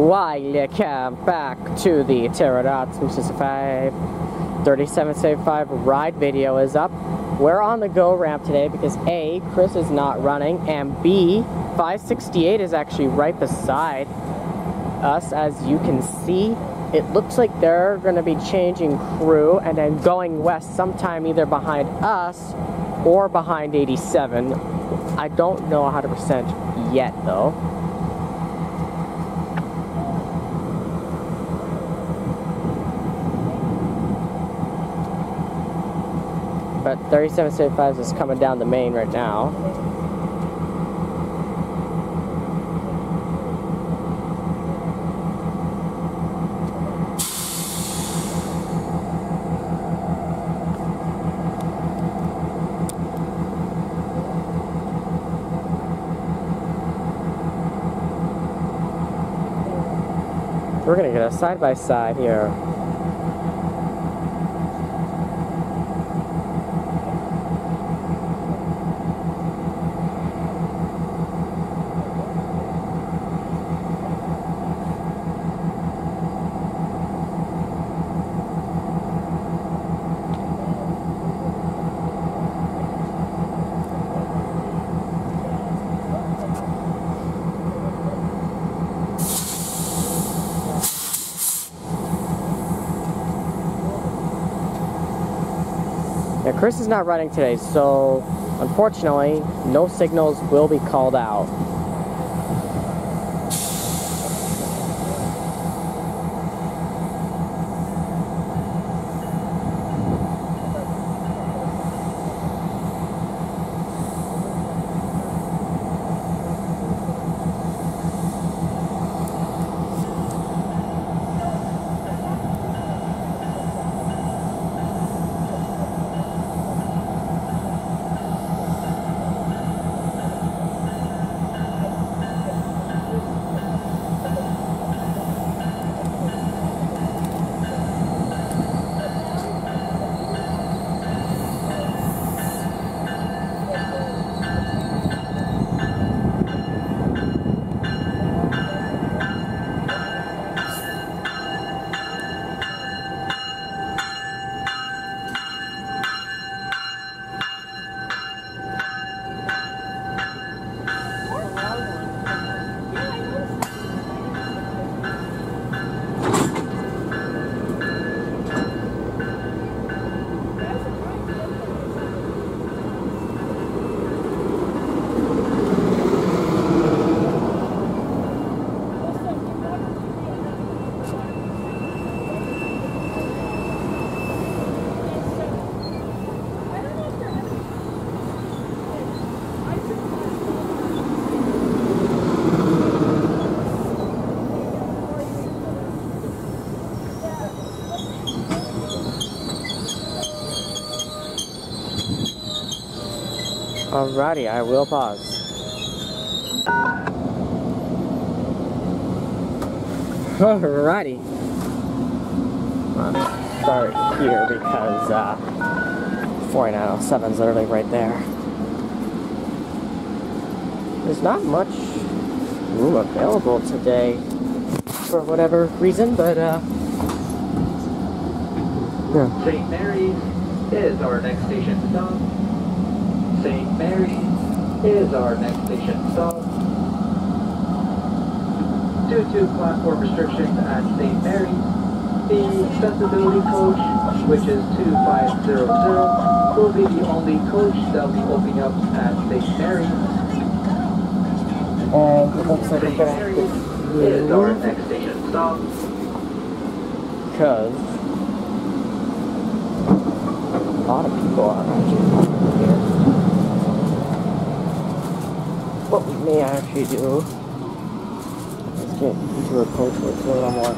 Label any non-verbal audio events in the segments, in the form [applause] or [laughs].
Welcome back to the Pterodots 5 3775 ride video is up. We're on the go ramp today because A, Chris is not running, and B, 568 is actually right beside us as you can see. It looks like they're going to be changing crew and then going west sometime either behind us or behind 87. I don't know 100% yet though. But 3775 is coming down the main right now. We're gonna get a side by side here. Chris is not running today, so unfortunately, no signals will be called out. Alrighty, I will pause. Alrighty. I'm start here because uh, 4907 is literally right there. There's not much room available today for whatever reason, but uh, yeah. St. Marys is our next station. St. Marys is our next station stop. Due to platform restrictions at St. Marys, the accessibility coach, which is 2500, will be the only coach that will be opening up at St. Marys. And it looks like we're St. Marys to is our next station stop. because a lot of people are actually parking here. May actually do is get into a coach where it's a little more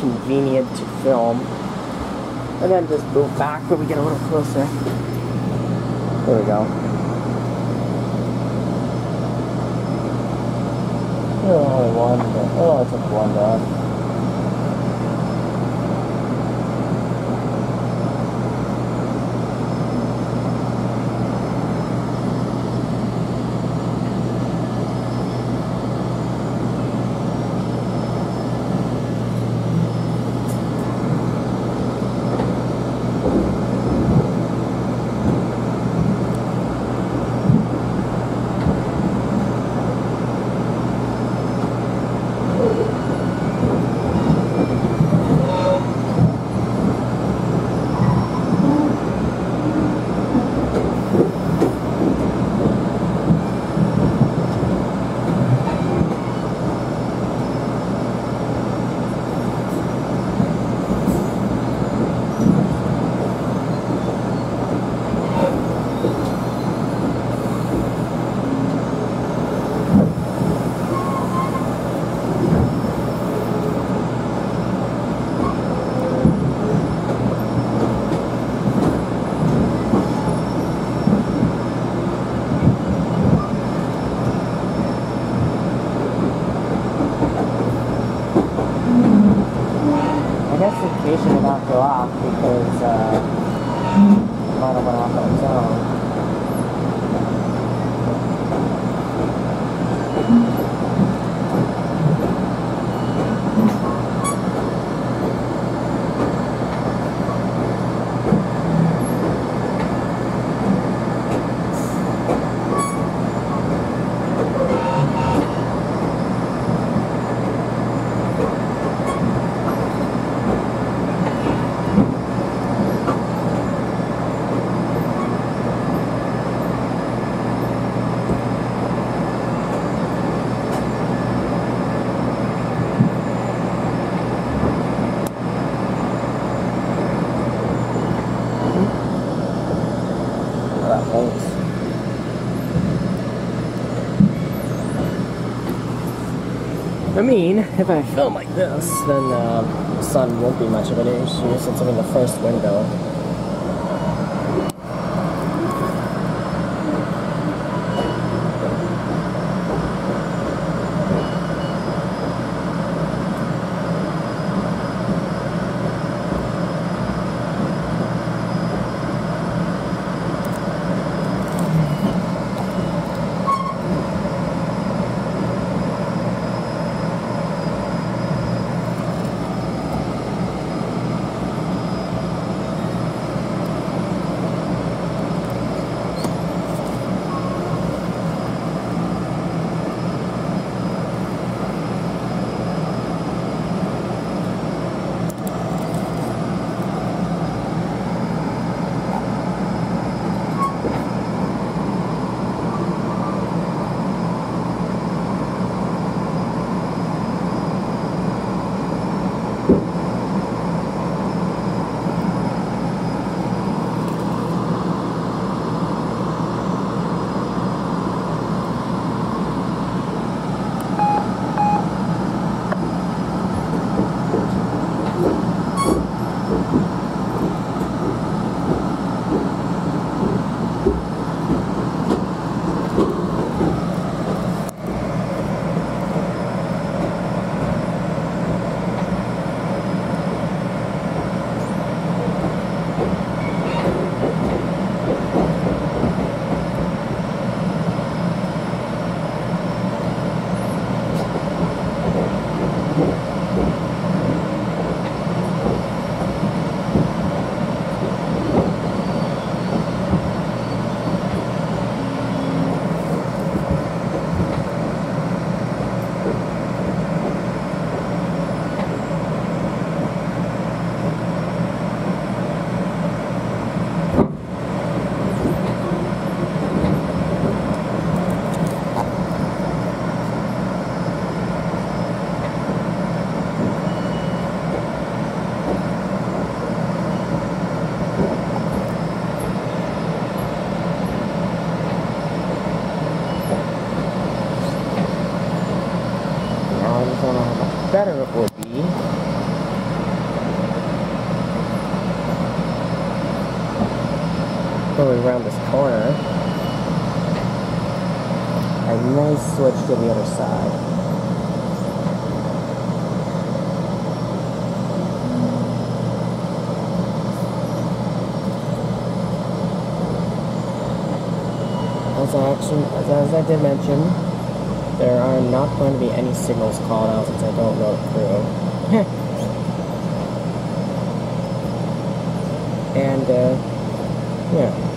convenient to film. And then just move back when we get a little closer. There we go. Oh, one, oh, I took one down. Italia. I mean, if I film like this, then uh, the sun won't be much of an issue since I'm in the first window. Switch to the other side. As I actually, as, I did mention, there are not going to be any signals called out since I don't know the crew. [laughs] and, uh, yeah.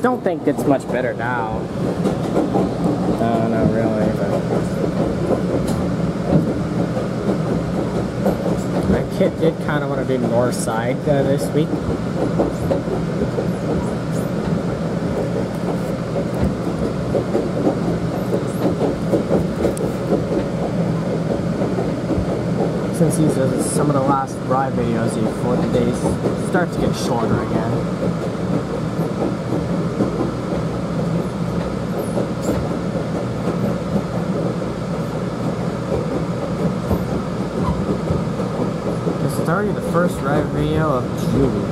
Just don't think it's much better now. No, not really, but... My kid did kind of want to do north side uh, this week. Since these are some of the last ride videos before the days start to get shorter again. Already the first ride video of June.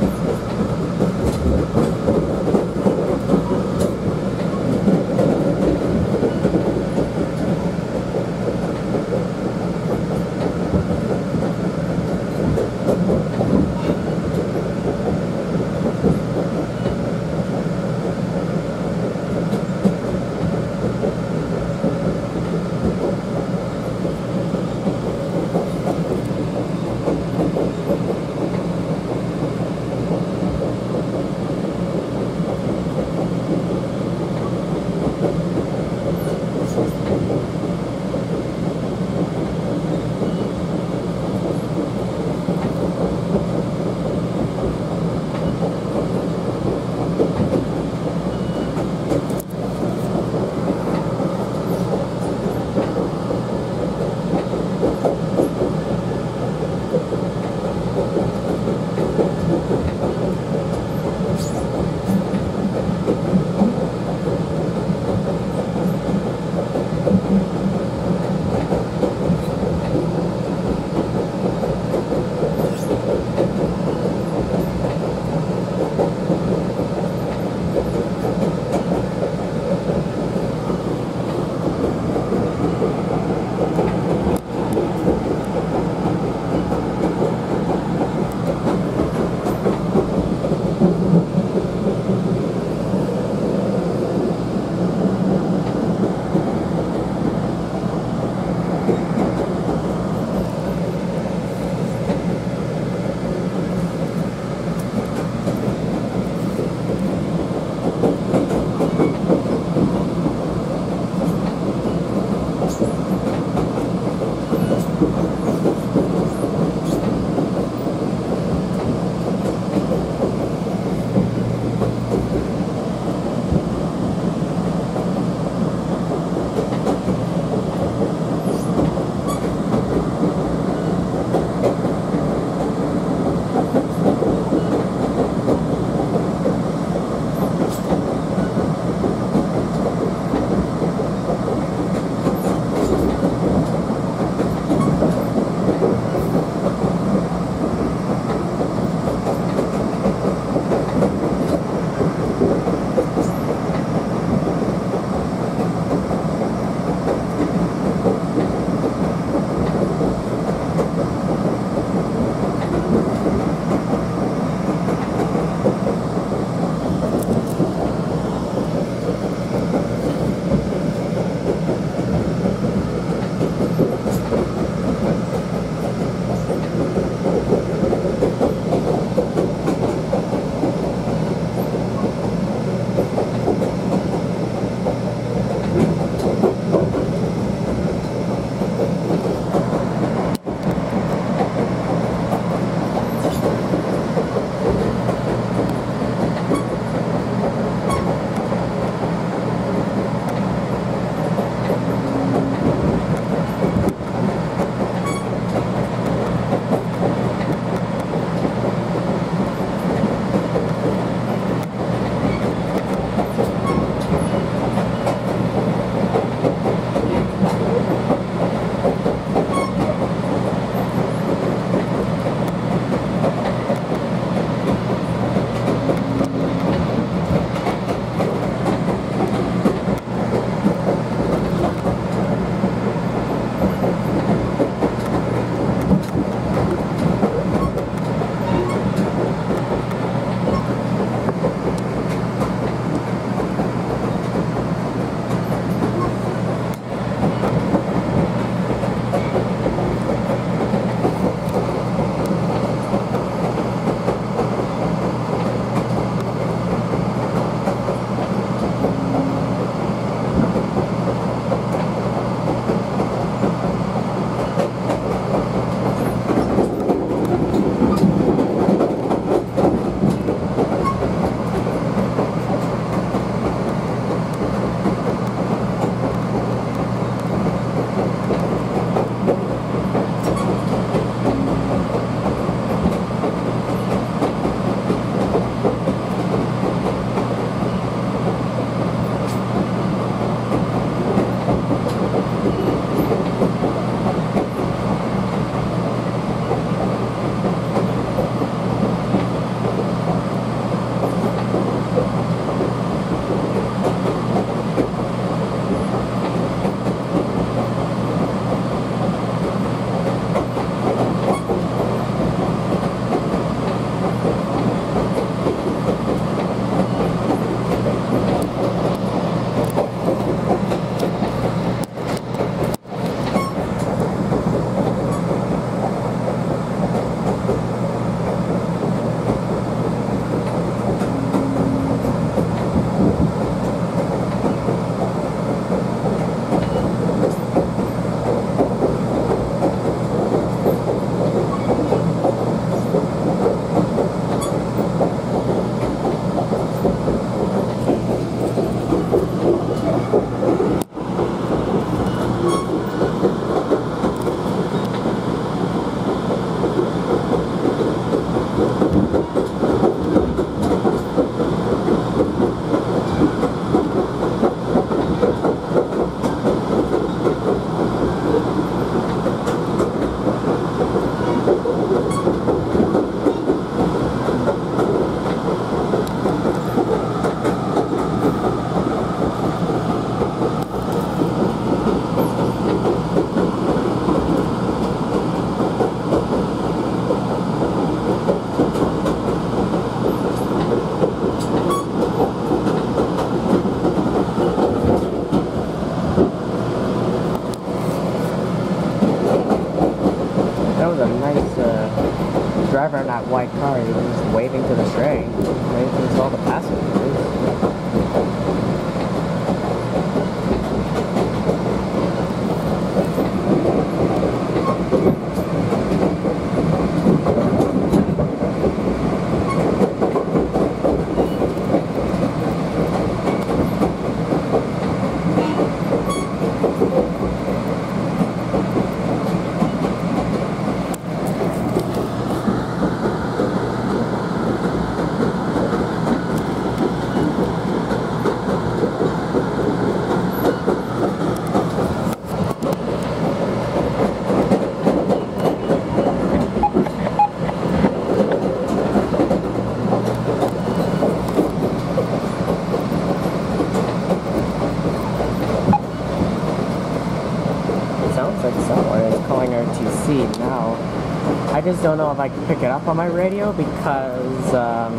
I just don't know if I can pick it up on my radio because, um,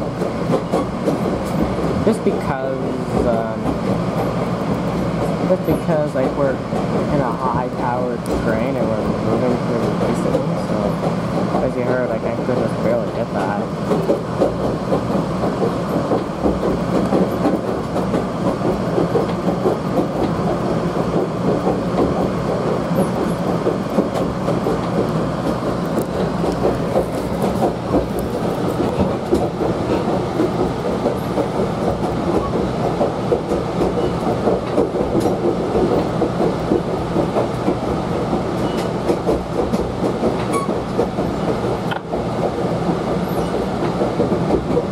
just because, um, just because like we're in a high-powered train and we're moving pretty recently, so as you heard, I could just barely get that.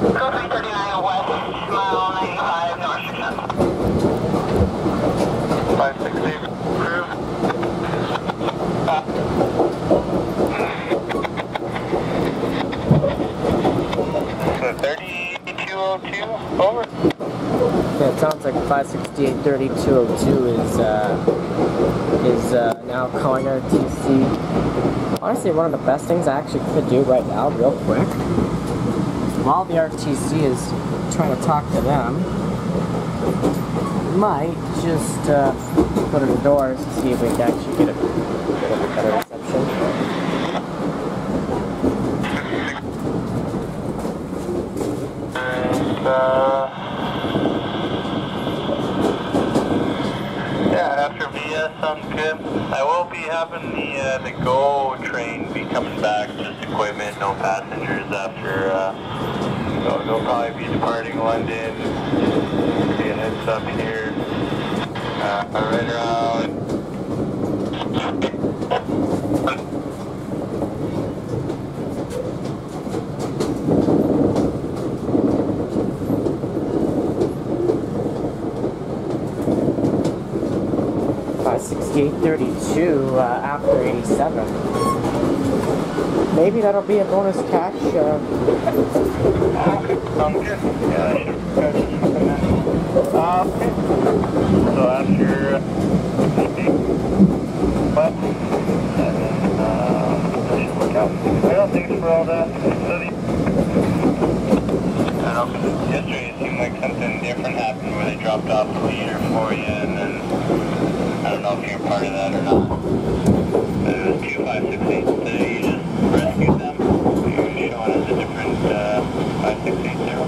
Go 339 west, mile 95, north 6 560, crew. So 3202, over. Yeah, it sounds like 568-3202 is uh, is uh, now calling RTC. Honestly, one of the best things I actually could do right now, real quick, while the RTC is trying to talk to them, might just uh, go to the doors to see if we can actually get a, get a better reception. Uh, yeah, after VS sounds good. I will be having the uh, the Go train be coming back, just equipment, no passengers. After uh, so they'll probably be departing London. Be a up here, uh, right around. Five sixty-eight thirty-two uh, after eighty-seven. Maybe that'll be a bonus catch. Uh. Uh, okay. So after, uh, but, uh, that should work out. Well, thanks for all that study. 'cause yesterday it seemed like something different happened where they dropped off a leader for you and then, I don't know if you're part of that or not. But it was two five six eight, so you just rescued them. You're showing us a different, uh, five six eight zero.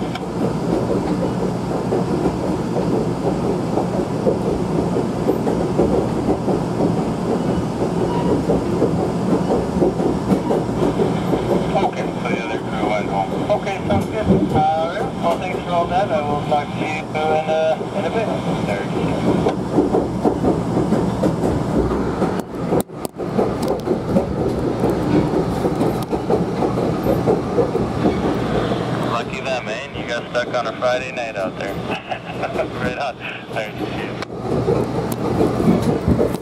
Okay, sounds good. Uh, well, thanks for all that. I will talk to you in a, in a bit. There. Lucky them, man. You got stuck on a Friday night out there. [laughs] right on. There, cheers.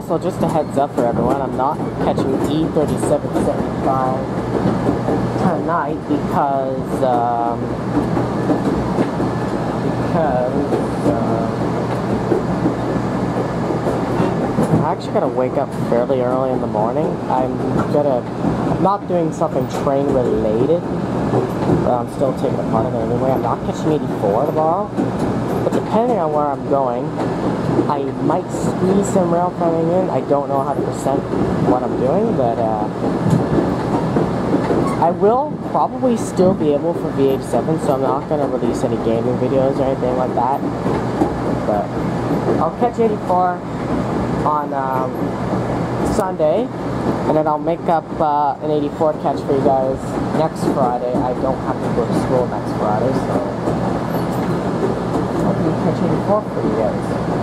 Also, just a heads up for everyone, I'm not catching E3775 tonight because, um, because, uh, I actually gotta wake up fairly early in the morning. I'm gonna, I'm not doing something train related, but I'm still taking a part of it anyway. I'm not catching 84 tomorrow, but depending on where I'm going, I might squeeze some rail coming in. I don't know 100% what I'm doing, but uh, I will probably still be able for VH7, so I'm not going to release any gaming videos or anything like that. But I'll catch 84 on um, Sunday, and then I'll make up uh, an 84 catch for you guys next Friday. I don't have to go to school next Friday, so catching 84 for you guys.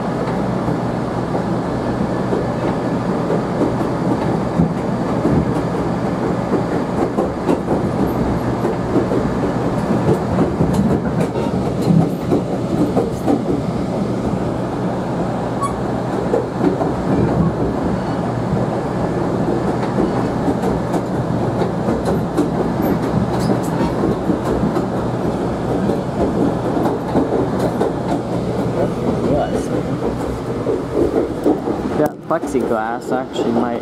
That plexiglass actually might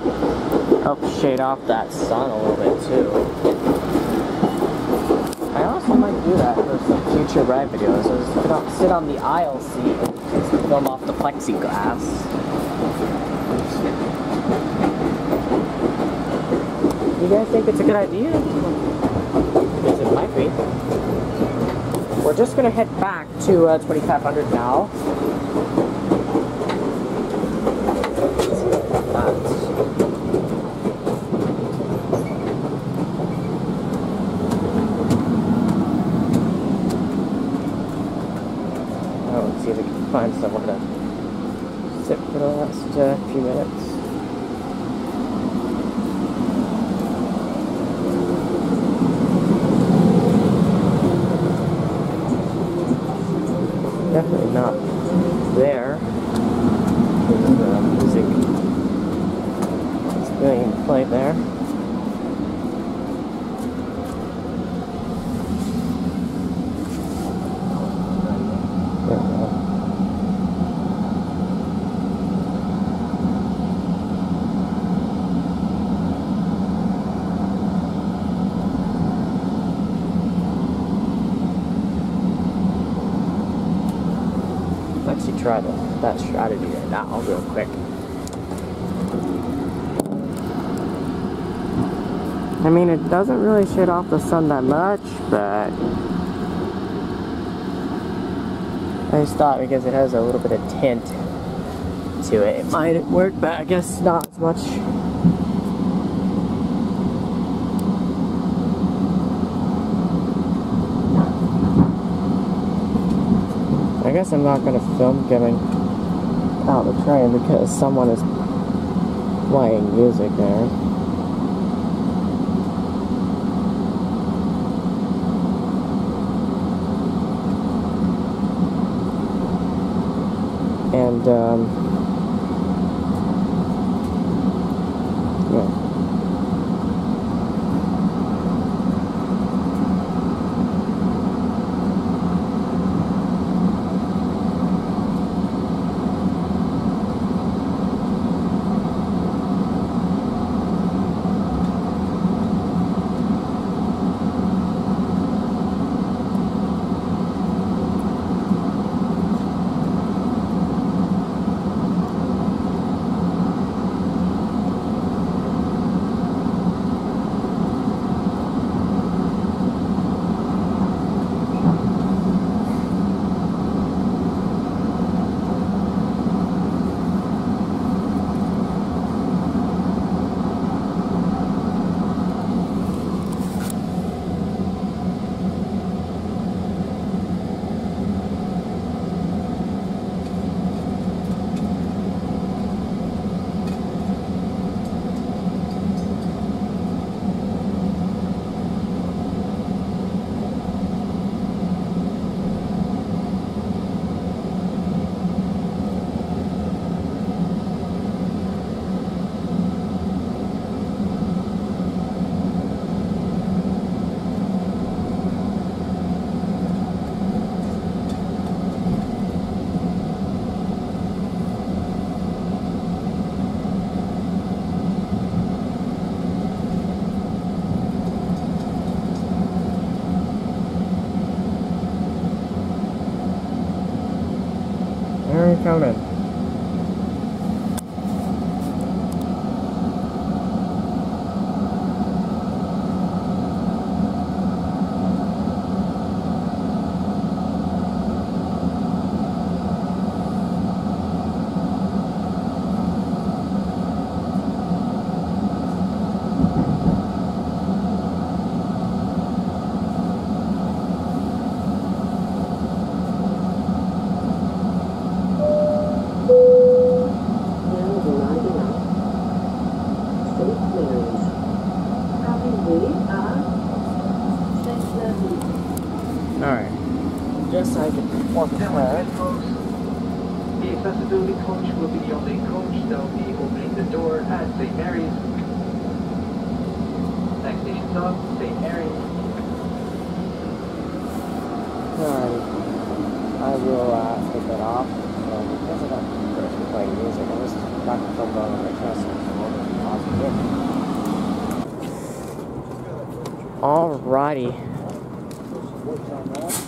help shade off that sun a little bit too. I also might do that for some future ride videos. Is sit on, sit on the aisle seat and film off the plexiglass. You guys think it's a good idea? Because it might be. We're just gonna head back to uh, 2500 now. Oh, let's see if we can find somewhere to sit for the last uh, few minutes. Definitely not there. There's uh, music that's being played. There we go. Let's try that strategy right now real quick. I mean, it doesn't really shade off the sun that much, but I just thought because it has a little bit of tint to it, it might work, but I guess not as much. Guess I'm not gonna film getting out of the train because someone is playing music there. And um, Alrighty.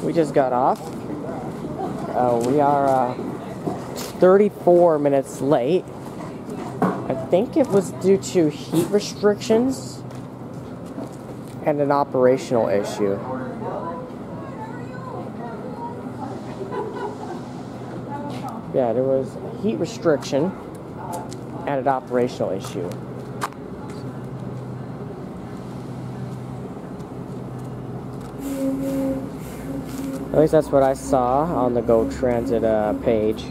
We just got off. Uh, we are uh, 34 minutes late. I think it was due to heat restrictions and an operational issue. Yeah, there was heat restriction and an operational issue. At least that's what I saw on the Go Transit uh, page.